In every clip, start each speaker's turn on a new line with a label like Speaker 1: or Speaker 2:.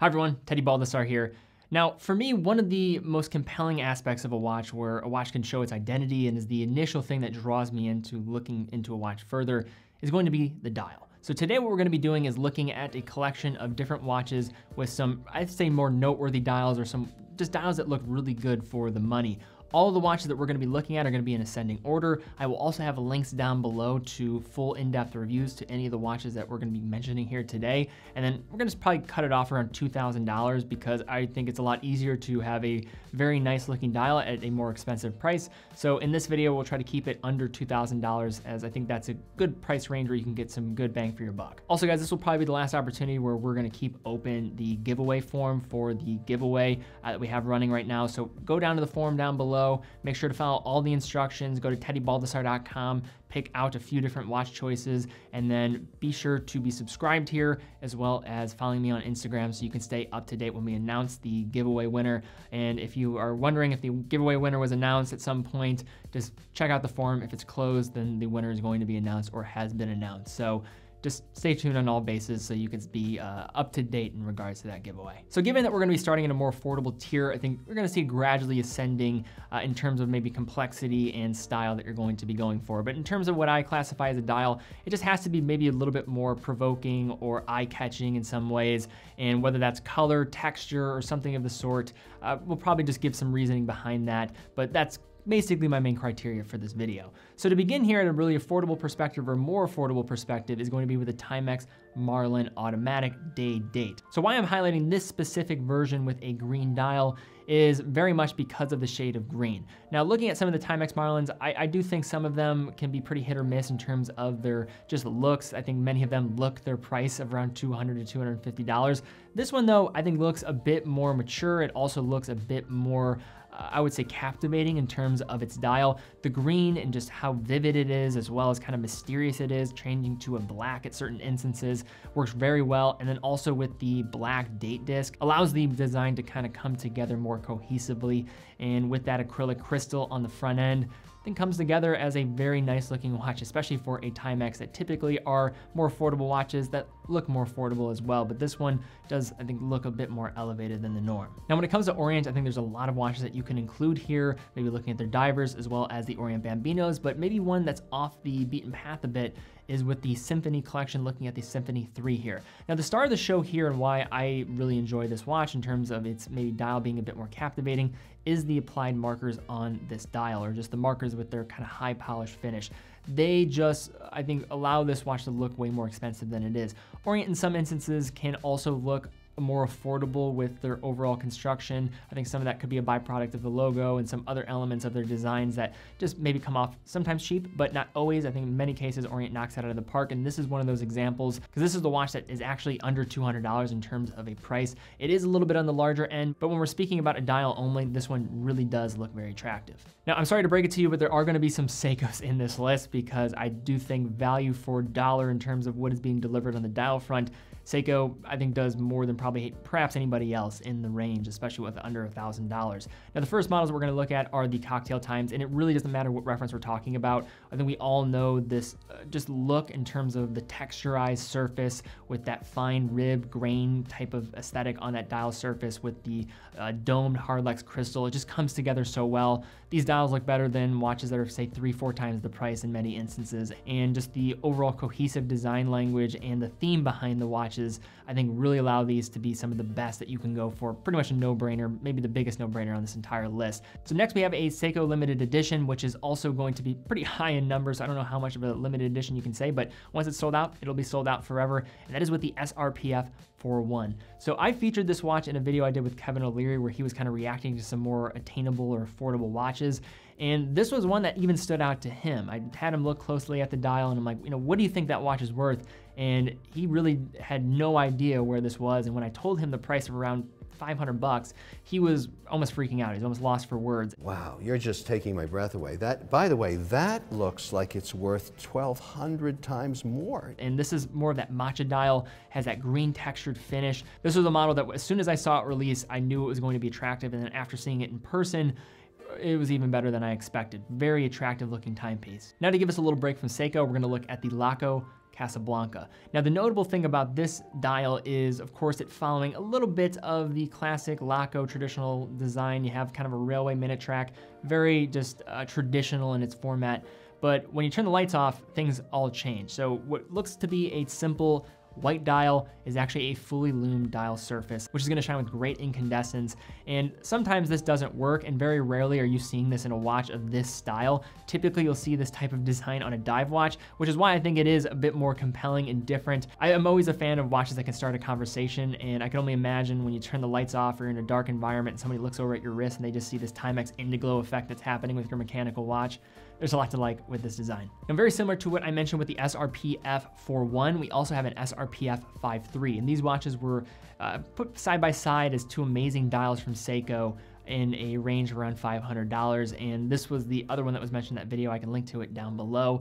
Speaker 1: Hi everyone, Teddy Baldassarre here. Now, for me, one of the most compelling aspects of a watch where a watch can show its identity and is the initial thing that draws me into looking into a watch further is going to be the dial. So today what we're gonna be doing is looking at a collection of different watches with some, I'd say more noteworthy dials or some just dials that look really good for the money. All the watches that we're gonna be looking at are gonna be in ascending order. I will also have links down below to full in-depth reviews to any of the watches that we're gonna be mentioning here today. And then we're gonna probably cut it off around $2,000 because I think it's a lot easier to have a very nice looking dial at a more expensive price. So in this video, we'll try to keep it under $2,000 as I think that's a good price range where you can get some good bang for your buck. Also guys, this will probably be the last opportunity where we're gonna keep open the giveaway form for the giveaway uh, that we have running right now. So go down to the form down below below. Make sure to follow all the instructions. Go to teddybaldassarre.com, pick out a few different watch choices, and then be sure to be subscribed here as well as following me on Instagram so you can stay up to date when we announce the giveaway winner. And if you are wondering if the giveaway winner was announced at some point, just check out the form. If it's closed, then the winner is going to be announced or has been announced. So just stay tuned on all bases so you can be uh, up to date in regards to that giveaway. So given that we're gonna be starting in a more affordable tier, I think we're gonna see gradually ascending uh, in terms of maybe complexity and style that you're going to be going for. But in terms of what I classify as a dial, it just has to be maybe a little bit more provoking or eye-catching in some ways. And whether that's color, texture, or something of the sort, uh, we'll probably just give some reasoning behind that. But that's basically my main criteria for this video. So to begin here at a really affordable perspective or more affordable perspective is going to be with the Timex Marlin Automatic Day Date. So why I'm highlighting this specific version with a green dial is very much because of the shade of green. Now looking at some of the Timex Marlins, I, I do think some of them can be pretty hit or miss in terms of their just looks. I think many of them look their price of around 200 to $250. This one though, I think looks a bit more mature. It also looks a bit more Uh, I would say captivating in terms of its dial. The green and just how vivid it is, as well as kind of mysterious it is, changing to a black at certain instances, works very well. And then also with the black date disc, allows the design to kind of come together more cohesively. And with that acrylic crystal on the front end, then comes together as a very nice looking watch, especially for a Timex that typically are more affordable watches that look more affordable as well. But this one does, I think, look a bit more elevated than the norm. Now, when it comes to Orient, I think there's a lot of watches that you can include here, maybe looking at their divers as well as the Orient Bambinos, but maybe one that's off the beaten path a bit is with the Symphony collection, looking at the Symphony 3 here. Now the star of the show here and why I really enjoy this watch in terms of its maybe dial being a bit more captivating is the applied markers on this dial or just the markers with their kind of high polished finish. They just, I think, allow this watch to look way more expensive than it is. Orient in some instances can also look more affordable with their overall construction. I think some of that could be a byproduct of the logo and some other elements of their designs that just maybe come off sometimes cheap, but not always. I think in many cases, Orient knocks that out of the park. And this is one of those examples because this is the watch that is actually under $200 in terms of a price. It is a little bit on the larger end, but when we're speaking about a dial only, this one really does look very attractive. Now, I'm sorry to break it to you, but there are gonna be some Seikos in this list because I do think value for dollar in terms of what is being delivered on the dial front Seiko, I think, does more than probably perhaps anybody else in the range, especially with under $1,000. Now, the first models we're gonna look at are the cocktail times, and it really doesn't matter what reference we're talking about. I think we all know this uh, just look in terms of the texturized surface with that fine rib grain type of aesthetic on that dial surface with the uh, domed Hardlex crystal. It just comes together so well. These dials look better than watches that are say three, four times the price in many instances. And just the overall cohesive design language and the theme behind the watches, I think really allow these to be some of the best that you can go for. Pretty much a no-brainer, maybe the biggest no-brainer on this entire list. So next we have a Seiko limited edition, which is also going to be pretty high in numbers. I don't know how much of a limited edition you can say, but once it's sold out, it'll be sold out forever. And that is with the SRPF 4-1. So I featured this watch in a video I did with Kevin O'Leary where he was kind of reacting to some more attainable or affordable watches. And this was one that even stood out to him. I had him look closely at the dial and I'm like, you know, what do you think that watch is worth? And he really had no idea where this was. And when I told him the price of around 500 bucks, he was almost freaking out. He's almost lost for words.
Speaker 2: Wow, you're just taking my breath away. That, by the way, that looks like it's worth 1,200 times more.
Speaker 1: And this is more of that matcha dial, has that green textured finish. This was a model that as soon as I saw it release, I knew it was going to be attractive. And then after seeing it in person, it was even better than I expected. Very attractive looking timepiece. Now to give us a little break from Seiko, we're gonna look at the Laco Casablanca. Now the notable thing about this dial is of course it following a little bit of the classic Laco traditional design. You have kind of a railway minute track, very just uh, traditional in its format. But when you turn the lights off, things all change. So what looks to be a simple white dial is actually a fully lumed dial surface, which is gonna shine with great incandescence. And sometimes this doesn't work, and very rarely are you seeing this in a watch of this style. Typically, you'll see this type of design on a dive watch, which is why I think it is a bit more compelling and different. I am always a fan of watches that can start a conversation, and I can only imagine when you turn the lights off or in a dark environment and somebody looks over at your wrist and they just see this Timex Indiglo effect that's happening with your mechanical watch. There's a lot to like with this design. And very similar to what I mentioned with the SRP F41, we also have an SRP F53. And these watches were uh, put side by side as two amazing dials from Seiko in a range of around $500. And this was the other one that was mentioned in that video. I can link to it down below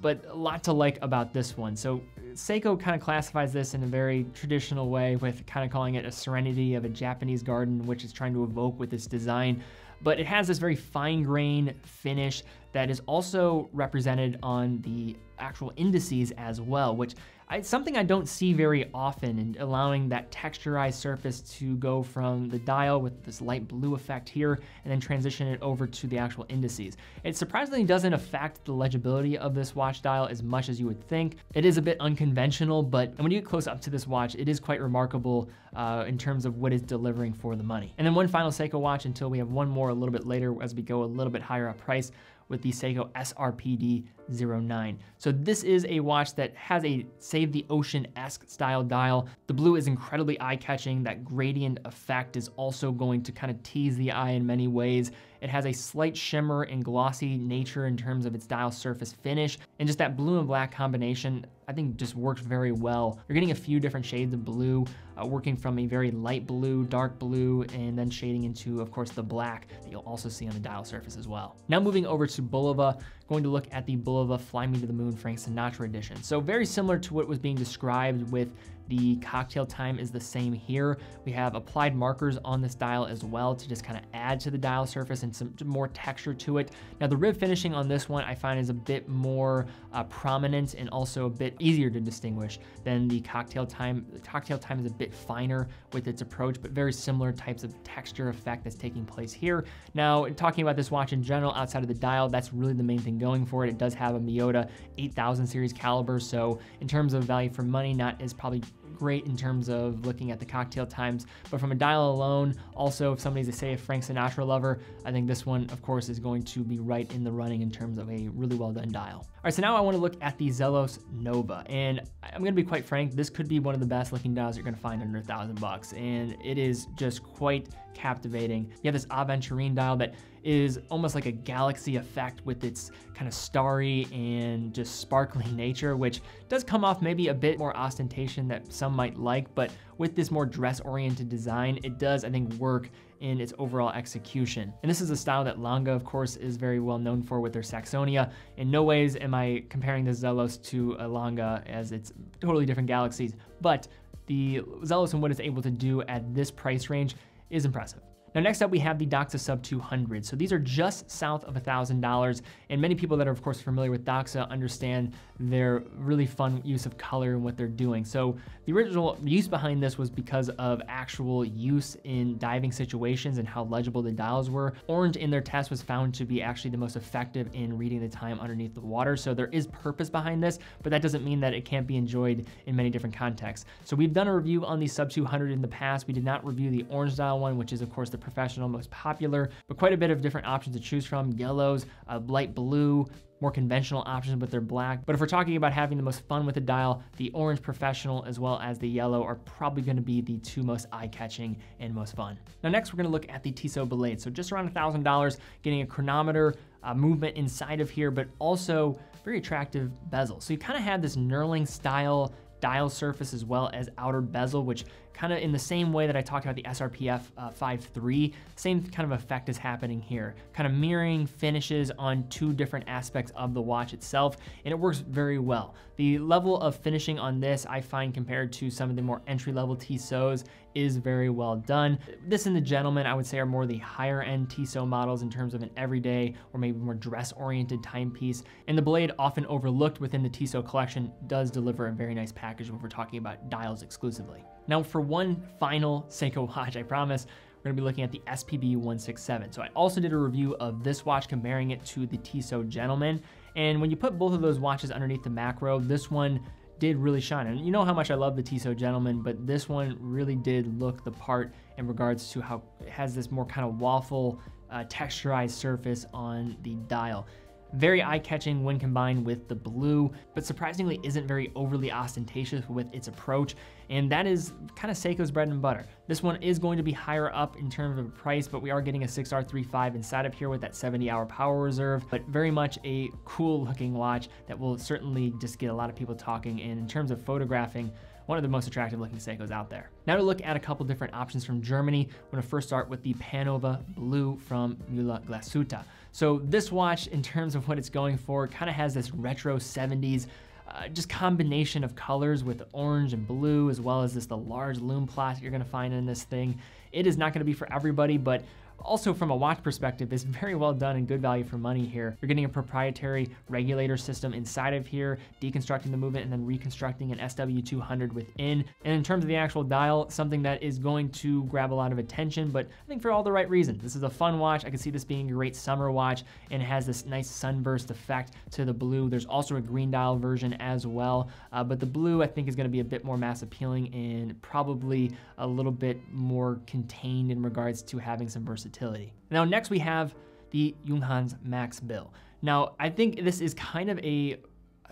Speaker 1: but a lot to like about this one. So Seiko kind of classifies this in a very traditional way with kind of calling it a serenity of a Japanese garden, which is trying to evoke with this design but it has this very fine grain finish that is also represented on the actual indices as well, which I, something I don't see very often in allowing that texturized surface to go from the dial with this light blue effect here and then transition it over to the actual indices. It surprisingly doesn't affect the legibility of this watch dial as much as you would think. It is a bit unconventional, but when you get close up to this watch, it is quite remarkable uh, in terms of what it's delivering for the money. And then one final Seiko watch until we have one more a little bit later as we go a little bit higher up price with the Seiko SRPD 09. So this is a watch that has a Save the Ocean-esque style dial. The blue is incredibly eye-catching. That gradient effect is also going to kind of tease the eye in many ways. It has a slight shimmer and glossy nature in terms of its dial surface finish. And just that blue and black combination, I think just works very well. You're getting a few different shades of blue, uh, working from a very light blue, dark blue, and then shading into, of course, the black that you'll also see on the dial surface as well. Now moving over to Bulova, going to look at the Bulova Fly Me to the Moon Frank Sinatra edition. So very similar to what was being described with the cocktail time is the same here. We have applied markers on this dial as well to just kind of add to the dial surface and some more texture to it. Now the rib finishing on this one I find is a bit more uh, prominent and also a bit easier to distinguish than the cocktail time. The cocktail time is a bit finer with its approach, but very similar types of texture effect that's taking place here. Now talking about this watch in general outside of the dial, that's really the main thing going for it. It does have a Miyota 8000 series caliber, so in terms of value for money, not as probably great in terms of looking at the cocktail times, but from a dial alone, also if somebody's a say a Frank Sinatra lover, I think this one, of course, is going to be right in the running in terms of a really well done dial. Right, so now I want to look at the Zelos Nova, and I'm going to be quite frank, this could be one of the best looking dials you're going to find under a thousand bucks, and it is just quite captivating. You have this aventurine dial that is almost like a galaxy effect with its kind of starry and just sparkling nature, which does come off maybe a bit more ostentation that some might like, but with this more dress-oriented design, it does, I think, work in its overall execution. And this is a style that Lange, of course, is very well known for with their Saxonia. In no ways am I comparing the Zelos to uh, a Lange as it's totally different galaxies, but the Zelos and what it's able to do at this price range is impressive. Now next up we have the Doxa Sub 200. So these are just south of $1,000 and many people that are of course familiar with Doxa understand their really fun use of color and what they're doing. So the original use behind this was because of actual use in diving situations and how legible the dials were. Orange in their test was found to be actually the most effective in reading the time underneath the water. So there is purpose behind this, but that doesn't mean that it can't be enjoyed in many different contexts. So we've done a review on the Sub 200 in the past. We did not review the orange dial one, which is of course the professional most popular, but quite a bit of different options to choose from. Yellows, uh, light blue, more conventional options but they're black. But if we're talking about having the most fun with the dial, the orange professional as well as the yellow are probably gonna be the two most eye-catching and most fun. Now next we're gonna look at the Tissot Ballade. So just around $1,000, getting a chronometer, uh, movement inside of here, but also very attractive bezel. So you kind of have this knurling style dial surface as well as outer bezel, which kind of in the same way that I talked about the SRPF uh, 5.3, same kind of effect is happening here, kind of mirroring finishes on two different aspects of the watch itself, and it works very well. The level of finishing on this, I find compared to some of the more entry-level Tissot's, is very well done. This and the Gentleman, I would say, are more the higher end Tissot models in terms of an everyday or maybe more dress-oriented timepiece. And the Ballade, often overlooked within the Tissot collection, does deliver a very nice package when we're talking about dials exclusively. Now for one final Seiko watch, I promise, we're gonna be looking at the SPB 167. So I also did a review of this watch comparing it to the Tissot Gentleman. And when you put both of those watches underneath the macro, this one did really shine. And you know how much I love the Tissot Gentleman, but this one really did look the part in regards to how it has this more kind of waffle uh, texturized surface on the dial. Very eye-catching when combined with the blue, but surprisingly isn't very overly ostentatious with its approach, and that is kind of Seiko's bread and butter. This one is going to be higher up in terms of price, but we are getting a 6R35 inside of here with that 70-hour power reserve, but very much a cool-looking watch that will certainly just get a lot of people talking, and in terms of photographing, one of the most attractive looking Seikos out there. Now to look at a couple different options from Germany, I'm gonna first start with the Panova Blue from Mühle Glashütte. So this watch, in terms of what it's going for, kind of has this retro 70s uh, just combination of colors with orange and blue, as well as this the large lume plot you're gonna find in this thing. It is not gonna be for everybody, but also from a watch perspective is very well done and good value for money here. You're getting a proprietary regulator system inside of here, deconstructing the movement and then reconstructing an SW200 within. And in terms of the actual dial, something that is going to grab a lot of attention, but I think for all the right reasons. This is a fun watch. I can see this being a great summer watch and it has this nice sunburst effect to the blue. There's also a green dial version as well, uh, but the blue I think is gonna be a bit more mass appealing and probably a little bit more contained in regards to having some versatility versatility. Now next we have the Junghans Max Bill. Now I think this is kind of a,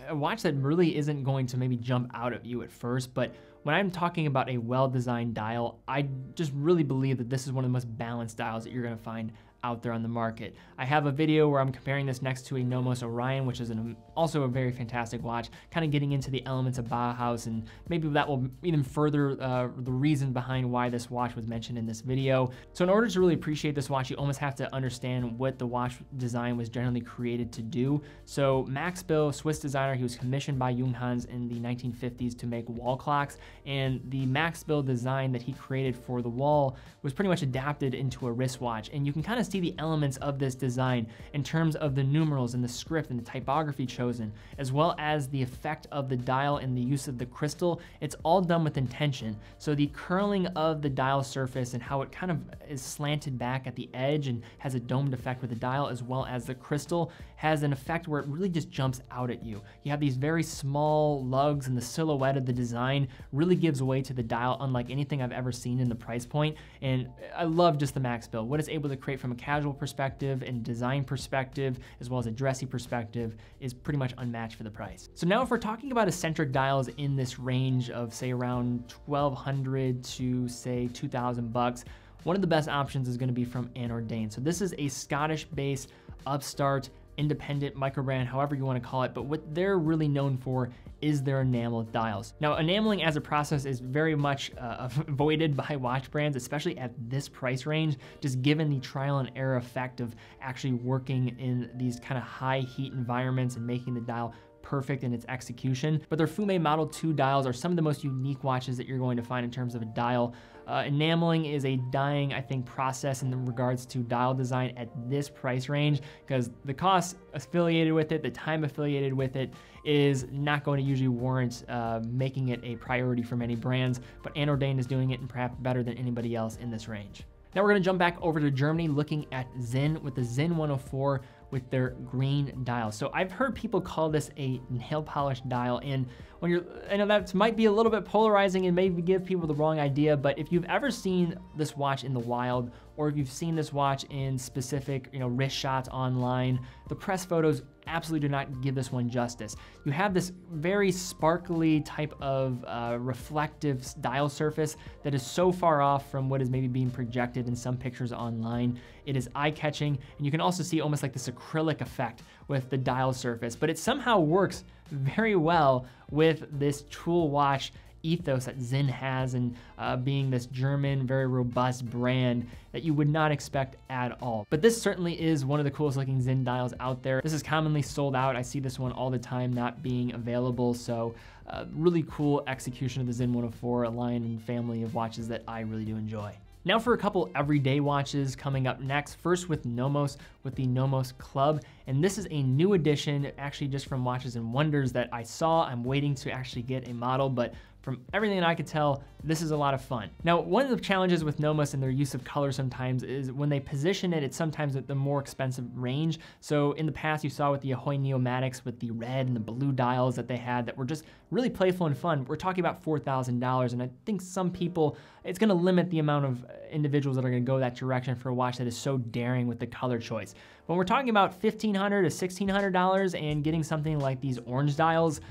Speaker 1: a watch that really isn't going to maybe jump out at you at first, but when I'm talking about a well-designed dial, I just really believe that this is one of the most balanced dials that you're gonna find out there on the market. I have a video where I'm comparing this next to a Nomos Orion, which is an, also a very fantastic watch, kind of getting into the elements of Bauhaus, and maybe that will even further uh, the reason behind why this watch was mentioned in this video. So in order to really appreciate this watch, you almost have to understand what the watch design was generally created to do. So Max Bill, Swiss designer, he was commissioned by Junghans in the 1950s to make wall clocks, and the Max Bill design that he created for the wall was pretty much adapted into a wristwatch, and you can kind of see the elements of this design in terms of the numerals and the script and the typography chosen, as well as the effect of the dial and the use of the crystal. It's all done with intention. So the curling of the dial surface and how it kind of is slanted back at the edge and has a domed effect with the dial, as well as the crystal has an effect where it really just jumps out at you. You have these very small lugs and the silhouette of the design really gives way to the dial unlike anything I've ever seen in the price point. And I love just the Max Bill, What it's able to create from a casual perspective and design perspective, as well as a dressy perspective, is pretty much unmatched for the price. So now if we're talking about eccentric dials in this range of say around 1200 to say 2000 bucks, one of the best options is gonna be from Anordain. So this is a Scottish-based upstart independent microbrand, however you wanna call it, but what they're really known for is their enamel dials. Now, enameling as a process is very much uh, avoided by watch brands, especially at this price range, just given the trial and error effect of actually working in these kind of high heat environments and making the dial perfect in its execution. But their Fume Model 2 dials are some of the most unique watches that you're going to find in terms of a dial. Uh, enameling is a dying, I think, process in regards to dial design at this price range because the cost affiliated with it, the time affiliated with it is not going to usually warrant uh, making it a priority for many brands, but Anordain is doing it and perhaps better than anybody else in this range. Now we're gonna jump back over to Germany looking at Sinn with the Sinn 104 with their green dial. So I've heard people call this a nail polish dial and when you're, I know that might be a little bit polarizing and maybe give people the wrong idea, but if you've ever seen this watch in the wild, or if you've seen this watch in specific, you know, wrist shots online, the press photos absolutely do not give this one justice. You have this very sparkly type of uh, reflective dial surface that is so far off from what is maybe being projected in some pictures online. It is eye-catching, and you can also see almost like this acrylic effect with the dial surface, but it somehow works very well with this tool watch ethos that Sinn has and uh, being this German, very robust brand that you would not expect at all. But this certainly is one of the coolest looking Sinn dials out there. This is commonly sold out. I see this one all the time not being available. So uh, really cool execution of the Sinn 104, a line and family of watches that I really do enjoy. Now for a couple everyday watches coming up next. First with Nomos, with the Nomos Club. And this is a new addition, actually just from Watches and Wonders that I saw. I'm waiting to actually get a model, but from everything that I could tell, this is a lot of fun. Now, one of the challenges with Nomos and their use of color sometimes is when they position it, it's sometimes at the more expensive range. So in the past, you saw with the Ahoi Neomatiks with the red and the blue dials that they had that were just really playful and fun. We're talking about $4,000, and I think some people, it's gonna limit the amount of individuals that are gonna go that direction for a watch that is so daring with the color choice. When we're talking about $1,500 to $1,600 and getting something like these orange dials,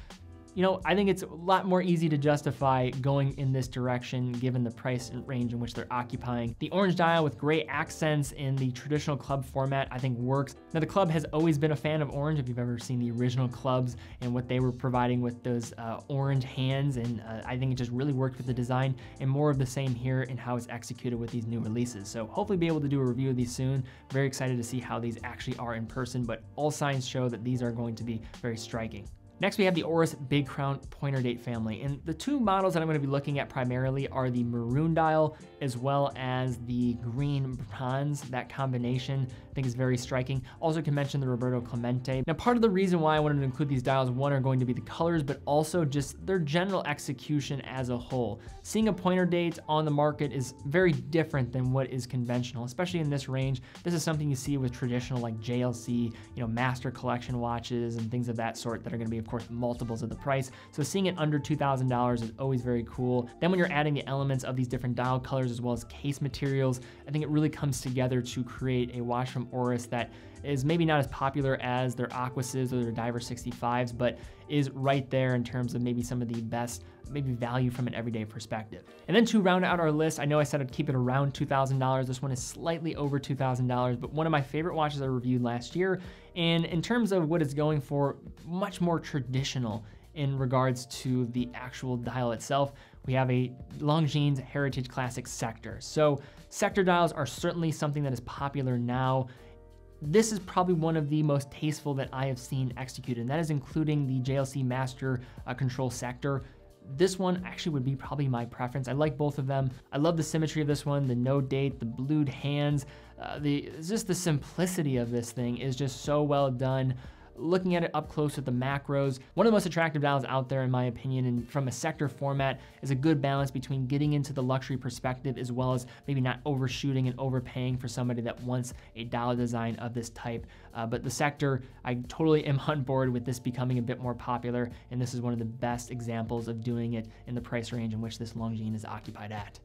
Speaker 1: you know, I think it's a lot more easy to justify going in this direction given the price range in which they're occupying. The orange dial with gray accents in the traditional club format I think works. Now the club has always been a fan of orange if you've ever seen the original clubs and what they were providing with those uh, orange hands and uh, I think it just really worked with the design and more of the same here in how it's executed with these new releases. So hopefully be able to do a review of these soon. Very excited to see how these actually are in person, but all signs show that these are going to be very striking. Next, we have the Oris Big Crown Pointer Date family. And the two models that I'm gonna be looking at primarily are the maroon dial as well as the green bronze. That combination I think is very striking. Also can mention the Roberto Clemente. Now, part of the reason why I wanted to include these dials, one are going to be the colors, but also just their general execution as a whole. Seeing a pointer date on the market is very different than what is conventional, especially in this range. This is something you see with traditional like JLC, you know, master collection watches and things of that sort that are gonna be of course, multiples of the price. So seeing it under $2,000 is always very cool. Then when you're adding the elements of these different dial colors as well as case materials, I think it really comes together to create a watch from Oris that is maybe not as popular as their Aquises or their Diver 65s, but is right there in terms of maybe some of the best maybe value from an everyday perspective. And then to round out our list, I know I said I'd keep it around $2,000. This one is slightly over $2,000, but one of my favorite watches I reviewed last year. And in terms of what it's going for, much more traditional in regards to the actual dial itself. We have a Longines Heritage Classic Sector. So sector dials are certainly something that is popular now. This is probably one of the most tasteful that I have seen executed, and that is including the JLC Master uh, Control Sector. This one actually would be probably my preference. I like both of them. I love the symmetry of this one, the no date, the blued hands, uh, the just the simplicity of this thing is just so well done looking at it up close with the macros. One of the most attractive dials out there in my opinion and from a sector format is a good balance between getting into the luxury perspective as well as maybe not overshooting and overpaying for somebody that wants a dial design of this type. Uh, but the sector, I totally am on board with this becoming a bit more popular and this is one of the best examples of doing it in the price range in which this Longines is occupied at.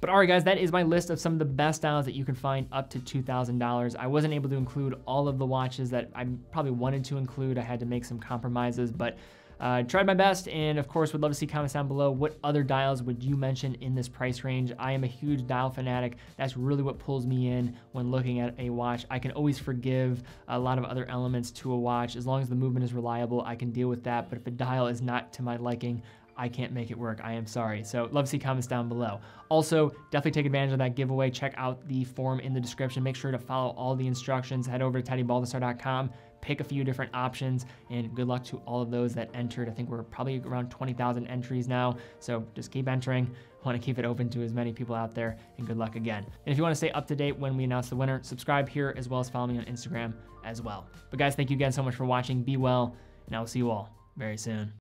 Speaker 1: But all right, guys, that is my list of some of the best dials that you can find up to $2,000. I wasn't able to include all of the watches that I probably wanted to include. I had to make some compromises, but uh, tried my best, and of course, would love to see comments down below. What other dials would you mention in this price range? I am a huge dial fanatic. That's really what pulls me in when looking at a watch. I can always forgive a lot of other elements to a watch. As long as the movement is reliable, I can deal with that. But if a dial is not to my liking, I can't make it work. I am sorry. So love to see comments down below. Also, definitely take advantage of that giveaway. Check out the form in the description. Make sure to follow all the instructions. Head over to teddybaldassarre.com, pick a few different options, and good luck to all of those that entered. I think we're probably around 20,000 entries now. So just keep entering. I want to keep it open to as many people out there, and good luck again. And if you want to stay up to date when we announce the winner, subscribe here as well as follow me on Instagram as well. But guys, thank you again so much for watching. Be well, and I will see you all very soon.